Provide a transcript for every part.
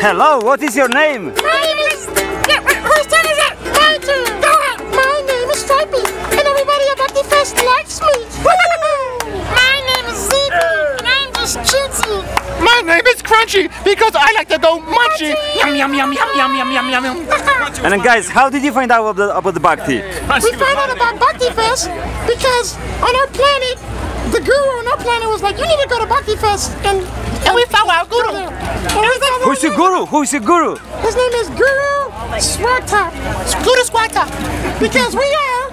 Hello, what is your name? My name is. Yeah, whose turn is it? My turn. Go ahead. My name is Stripey, and everybody at Bhakti Fest likes me. My name is Zeepy, and I'm just chintzy. My name is Crunchy because I like to go munchy. Yum yum yum yum yum yum yum yum yum. And then guys, how did you find out about the, about the Bhakti? We found out about Bhakti Fest because on our planet, the guru on our planet was like, you need to go to Bhakti Fest, and And we found our guru. there. And Who's your guru? Who's your guru? His name is Guru Swagtop. Guru Squatter. Because we are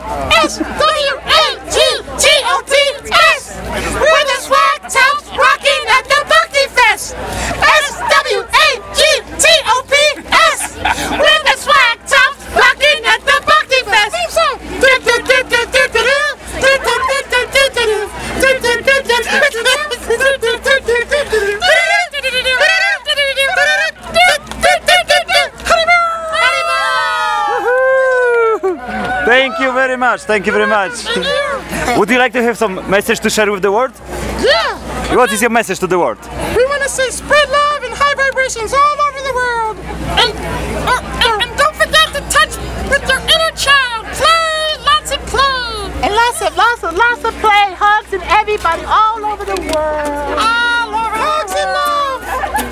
S W you very much. Thank you very much. Would you like to have some message to share with the world? Yeah. What is your message to the world? We want to say spread love and high vibrations all over the world. And, uh, and, and don't forget to touch with your inner child. Play, lots of play. And lots of, lots of, lots of play, hugs, and everybody all over the world. All over Hugs and love.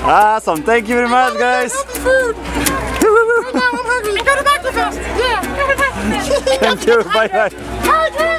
Awesome. Thank you very much, guys. Thank you. Bye bye.